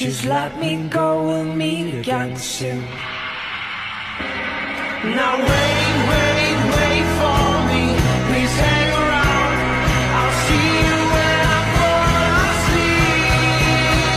Just let me go, we'll meet again soon. Now wait